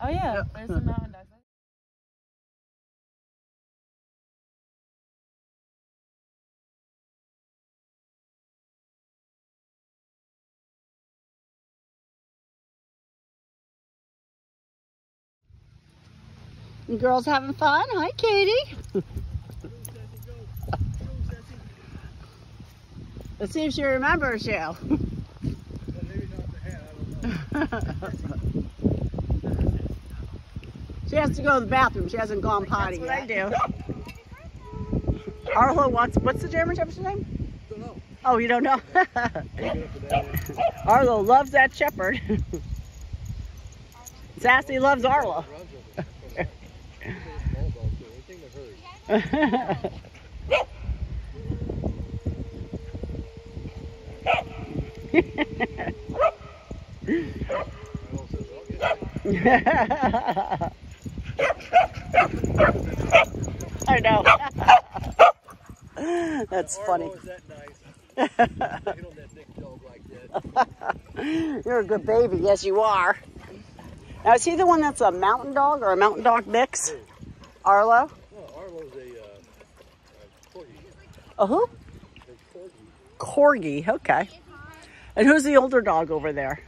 oh yeah, there's some mountain dogs. You girls having fun? Hi, Katie. Let's see if she remembers you. she has to go to the bathroom. She hasn't gone potty That's yet. what I do. Arlo wants, what's the German Shepherd's name? Don't know. Oh, you don't know? Arlo loves that shepherd. Sassy loves Arlo. I know. That's funny. You're a good baby. Yes, you are. Now, is he the one that's a mountain dog or a mountain dog mix? Arlo? Arlo's a uh, corgi. A who? A corgi. Corgi. Okay. And who's the older dog over there?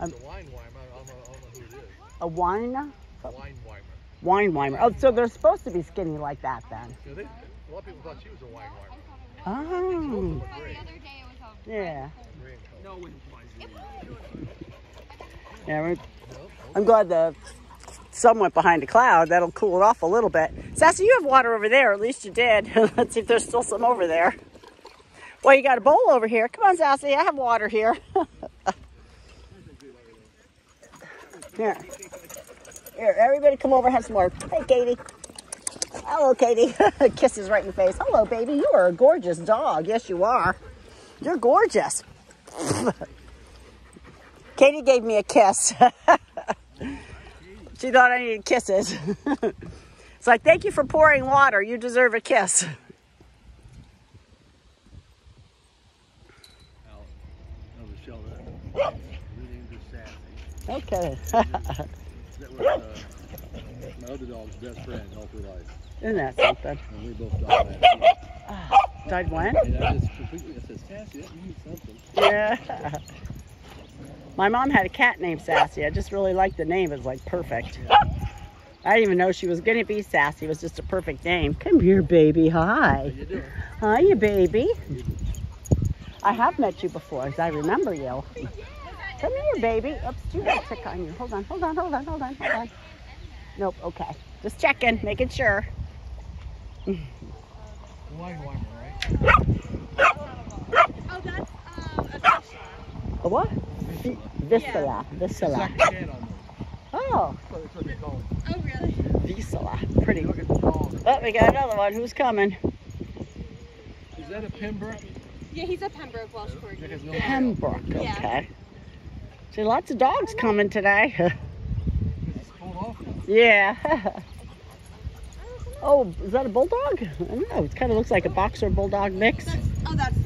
Um, it's a wine weimer. I don't, know, I don't know who it is. A wine? Wine weimer. Wine weimer. Oh, so they're supposed to be skinny like that then. You know, they, a lot of people thought she was a wine weimer. Oh. But the it was a Yeah. Green. Yeah. we're- I'm glad the sun went behind a cloud. That'll cool it off a little bit. Sassy, you have water over there. At least you did. Let's see if there's still some over there. Well, you got a bowl over here. Come on, Sassy. I have water here. here. Here, everybody come over and have some more. Hey, Katie. Hello, Katie. Kisses right in the face. Hello, baby. You are a gorgeous dog. Yes, you are. You're gorgeous. Katie gave me a kiss. she thought I needed kisses. it's like, thank you for pouring water. You deserve a kiss. Al, no, Michelle, that. Her name's Okay. That was uh, my other dog's best friend all through life. Isn't that something? And we both died year. Died when? I just completely, I said, Sassy, that means something. Yeah. My mom had a cat named Sassy. I just really liked the name. It was like perfect. I didn't even know she was going to be Sassy. It was just a perfect name. Come here, baby. Hi. How you doing? Hi, you baby. I have met you before, as I remember you. Come here, baby. Oops, you got tick on you. Hold on, hold on, hold on, hold on, hold on. Nope, okay. Just checking, making sure. Wine weimer, right? Oh, that's um, a fish. A what? Vizsla. Vizsla. Second. Oh, That's what they call it. Oh, really? Vizsla. Pretty. Look at the dog. Oh, we got another one. Who's coming? Is that a Pembroke? Yeah, he's a Pembroke Welsh Corgi. That has no Pembroke. Yeah. See, lots of dogs coming today. It's pulled off now. yeah. oh, is that a bulldog? I don't know. It kind of looks like a boxer bulldog mix. That's, oh, that's.